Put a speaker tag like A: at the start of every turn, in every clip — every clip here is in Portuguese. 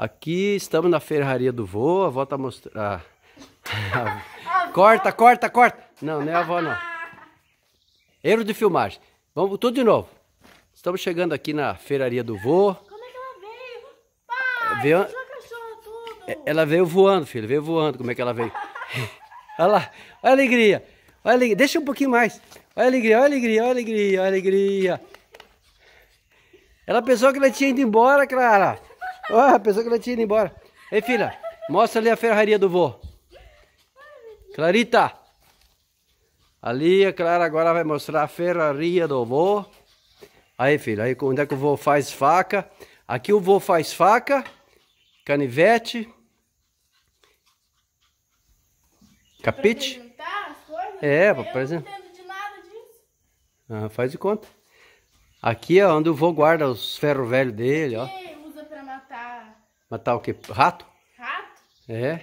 A: Aqui estamos na ferraria do vô, a avó tá mostrando. Ah. corta, corta, corta! Não, não é a avó não. Erro de filmagem. Vamos tudo de novo. Estamos chegando aqui na ferraria do vô.
B: Como é que ela veio? Pai,
A: Veio-
B: tudo.
A: É, Ela veio voando, filho, veio voando. Como é que ela veio? olha lá, olha a alegria. Olha a alegria. Deixa um pouquinho mais. Olha a alegria, olha a alegria, olha a alegria, olha a alegria. Ela pensou que ela tinha ido embora, Clara. Ó, pensou que ela tinha ido embora. Ei, filha, mostra ali a ferraria do vô. Clarita. Ali a Clara agora vai mostrar a ferraria do vô. Aí, filha, aí onde é que o vô faz faca? Aqui o vô faz faca, canivete, capite. É, pra apresentar. Ah, faz de conta. Aqui é onde o vô guarda os ferros velhos dele, ó.
B: Pra matar
A: Matar o quê? Rato?
B: rato?
A: É.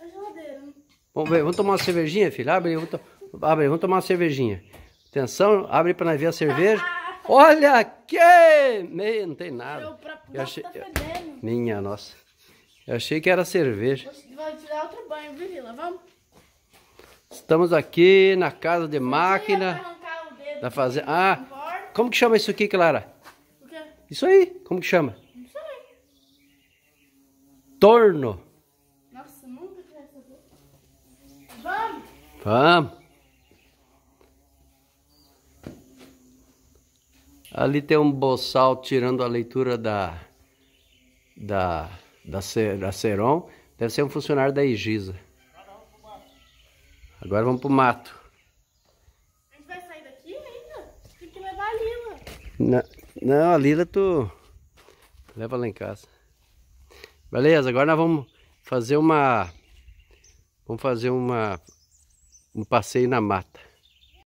B: A geladeira. né?
A: Vamos ver, vamos tomar uma cervejinha, filho? Abre vamos, to... abre vamos tomar uma cervejinha. Atenção, abre pra nós ver a cerveja. Olha aqui! Meio, não tem nada.
B: pra...
A: Eu
B: Nossa,
A: achei-
B: tá fedendo.
A: Minha nossa. Eu achei que era cerveja.
B: Te dar outro banho, viu, Lila? Vamos?
A: Estamos aqui na casa de
B: Pra
A: máquina da fazenda. Ah, como que chama isso aqui, Clara?
B: O quê?
A: Isso aí, como que chama?
B: Não.
A: Torno.
B: Nossa, nunca queria saber. Vamos?
A: Vamos. Ali tem um boçal tirando a leitura da da da, da Ceron. Deve ser um funcionário da Egisa. Agora vamos pro mato.
B: A gente vai sair daqui ainda? Tem que levar a Lila.
A: Na- Não, a Lila tu leva lá em casa. Beleza, agora nós vamos fazer uma vamos fazer uma um passeio na mata.